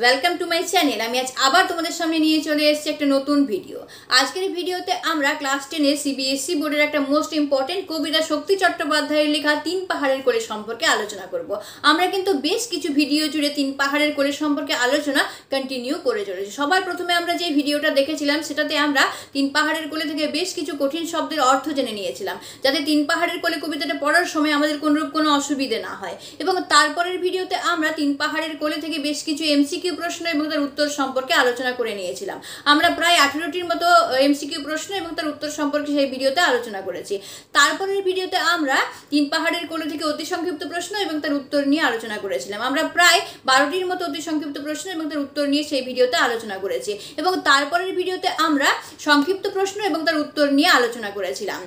Welcome to my channel আমি আজ আবার তোমাদের সামনে নিয়ে চলে এসেছি একটা নতুন ভিডিও আজকের ভিডিওতে আমরা ক্লাস টেনের সিবিএসসি বোর্ডের একটা মোস্ট ইম্পর্টেন্ট কবিতা শক্তি চট্টোপাধ্যায়ের লেখা তিন পাহাড়ের কোলে সম্পর্কে আলোচনা করব। আমরা কিন্তু বেশ কিছু ভিডিও জুড়ে তিন পাহাড়ের কোলে সম্পর্কে আলোচনা কন্টিনিউ করে চলেছি। সবার প্রথমে আমরা যে ভিডিওটা দেখেছিলাম, সেটাতে আমরা তিন পাহাড়ের কোলে থেকে বেশ কিছু কঠিন শব্দের অর্থ জেনে নিয়েছিলাম, যাতে তিন পাহাড়ের কোলে কবিতাটা পড়ার সময় আমাদের কোনোরূপ কোনো অসুবিধে না হয়। এবং তারপরের ভিডিওতে আমরা তিন পাহাড়ের কোলে থেকে বেশ কিছু এমসিকিউ প্রশ্ন এবং তার উত্তর সম্পর্কে আলোচনা করে নিয়েছিলাম। আমরা প্রায় আঠেরোটির মতো এমসিকিউ প্রশ্ন এবং তার উত্তর সম্পর্কে সেই ভিডিওতে আলোচনা করেছি। তারপরের ভিডিওতে আমরা তিন পাহাড়ের কোলে থেকে অতি সংক্ষিপ্ত প্রশ্ন এবং তার উত্তর নিয়ে আলোচনা করেছিলাম। আমরা প্রায় বারোটির মতো অতি সংক্ষিপ্ত প্রশ্ন এবং তার উত্তর নিয়ে সেই ভিডিওতে আলোচনা করেছি এবং তারপরের ভিডিওতে আমরা সংক্ষিপ্ত প্রশ্ন এবং তার উত্তর নিয়ে আলোচনা করেছিলাম।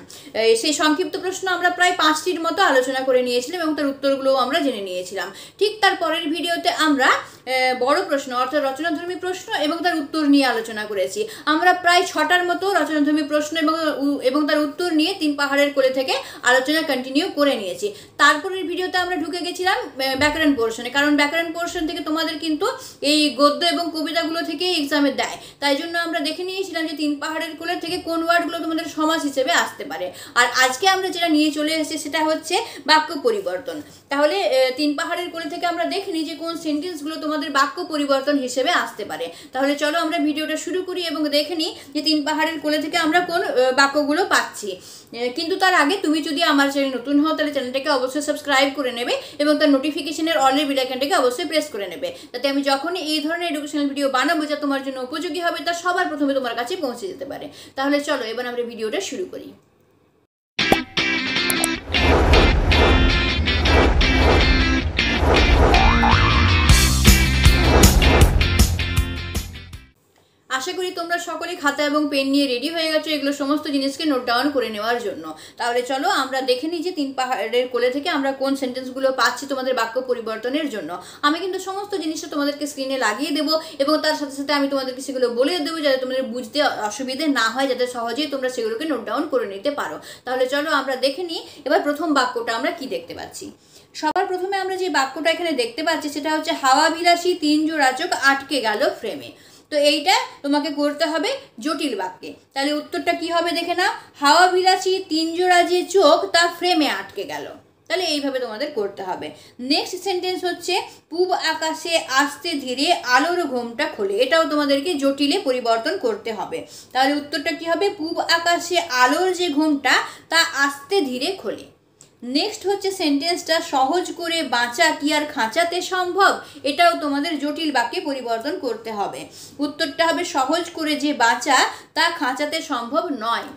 সেই সংক্ষিপ্ত প্রশ্ন আমরা প্রায় পাঁচটির মতো আলোচনা করে নিয়েছিলাম এবং তার উত্তরগুলোও আমরা জেনে নিয়েছিলাম। ঠিক তার পরের ভিডিওতে আমরা বড় প্রশ্ন, অর্থাৎ রচনাধর্মী প্রশ্ন এবং তার উত্তর নিয়ে আলোচনা করেছি। আমরা প্রায় ছটার মতো রচনাধর্মী প্রশ্ন এবং এবং তার উত্তর নিয়ে তিন পাহাড়ের কোলে থেকে আলোচনা কন্টিনিউ করে নিয়েছি। তারপরের ভিডিওতে আমরা ঢুকে গেছিলাম ব্যাকরণ পোর্শনে কারণ ব্যাকরণ পোর্শন থেকে তোমাদের কিন্তু এই গদ্য এবং কবিতাগুলো থেকে এক্সামে দেয়। তাই জন্য আমরা দেখে নিয়েছিলাম যে তিন পাহাড়ের কোলে থেকে কোন ওয়ার্ডগুলো তোমাদের সমাজ হিসেবে আসতে পারে। আর আজকে আমরা যেটা নিয়ে চলে এসেছি সেটা হচ্ছে বাক্য পরিবর্তন। তাহলে তিন পাহাড়ের কোলে থেকে আমরা দেখিনি যে কোন সেন্টেন্সগুলো তোমাদের বাক্য পরিবর্তন হিসেবে আসতে পারে। তাহলে চলো আমরা ভিডিওটা শুরু করি এবং দেখে নিই যে তিন পাহাড়ের কোলে থেকে আমরা কোন বাক্যগুলো পাচ্ছি। কিন্তু তার আগে তুমি যদি আমার চ্যানেল নতুন হও, তাহলে চ্যানেলটাকে অবশ্যই সাবস্ক্রাইব করে নেবে এবং তার নোটিফিকেশনের অলের বিলাইকানটাকে অবশ্যই প্রেস করে নেবে। যাতে আমি যখনই এই ধরনের এডুকেশনাল ভিডিও বানাবো, যা তোমার জন্য উপযোগী হবে, তা সবার প্রথমে তোমার কাছে পৌঁছে যেতে পারে। তাহলে চলো এবার আমরা ভিডিওটা শুরু করি। আশা করি তোমরা সকলে খাতা এবং পেন নিয়ে রেডি হয়ে গেছো এগুলো সমস্ত জিনিসকে নোট ডাউন করে নেওয়ার জন্য। তাহলে চলো আমরা দেখে নিই যে তিন পাহাড়ের কোলে থেকে আমরা কোন সেন্টেন্সগুলো পাচ্ছি তোমাদের বাক্য পরিবর্তনের জন্য। আমি কিন্তু সমস্ত জিনিসটা তোমাদেরকে স্ক্রিনে লাগিয়ে দেবো এবং তার সাথে সাথে আমি তোমাদেরকে সেগুলো বলে দেবো যাতে তোমাদের বুঝতে অসুবিধে না হয়, যাতে সহজেই তোমরা সেগুলোকে নোট ডাউন করে নিতে পারো। তাহলে চলো আমরা দেখে নিই এবার প্রথম বাক্যটা আমরা কি দেখতে পাচ্ছি। সবার প্রথমে আমরা যে বাক্যটা এখানে দেখতে পাচ্ছি সেটা হচ্ছে হাওয়া বিলাসী তিন জোড়া চোখ আটকে গেল ফ্রেমে তো এইটা তোমাকে করতে হবে জটিল বাক্যে। তাহলে উত্তরটা কি হবে দেখে নাও। হাওয়া বিলাসী তিন জোড়া যে চোখ তা ফ্রেমে আটকে গেল। তাহলে এইভাবে তোমাদের করতে হবে। নেক্সট সেন্টেন্স হচ্ছে, পূব আকাশে আস্তে ধীরে আলোর ঘোমটা খোলে। এটাও তোমাদেরকে জটিলে পরিবর্তন করতে হবে। তাহলে উত্তরটা কি হবে? পূব আকাশে আলোর যে ঘোমটা, তা আস্তে ধীরে খোলে। নেক্সট হচ্ছে সেন্টেন্সটা সহজ করে বাঁচা কি আর খাঁচাতে সম্ভব? এটাও তোমাদের জটিল বাক্যে পরিবর্তন করতে হবে। উত্তরটা হবে সহজ করে যে বাঁচা তা খাঁচাতে সম্ভব নয়।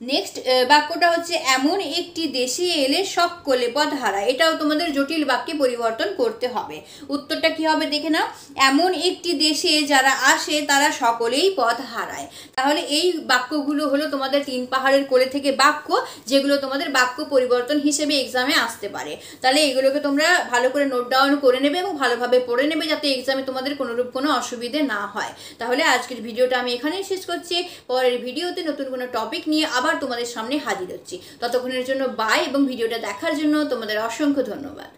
নেক্সট বাক্যটা হচ্ছে, এমন একটি দেশে এলে সকলে পথ হারায় এটাও তোমাদের জটিল বাক্যে পরিবর্তন করতে হবে। উত্তরটা কি হবে দেখে নাও। এমন একটি দেশে যারা আসে, তারা সকলেই পথ হারায়। তাহলে এই বাক্যগুলো হলো তোমাদের তিন পাহাড়ের কোলে থেকে বাক্য, যেগুলো তোমাদের বাক্য পরিবর্তন হিসেবে এক্সামে আসতে পারে। তাহলে এগুলোকে তোমরা ভালো করে নোট ডাউন করে নেবে এবং ভালোভাবে পড়ে নেবে যাতে এক্সামে তোমাদের কোনোরূপ কোনো অসুবিধে না হয়। তাহলে আজকের ভিডিওটা আমি এখানেই শেষ করছি। পরের ভিডিওতে নতুন কোনো টপিক নিয়ে আবার আবার তোমাদের সামনে হাজির হচ্ছি। ততক্ষণের জন্য বাই এবং ভিডিওটা দেখার জন্য তোমাদের অসংখ্য ধন্যবাদ।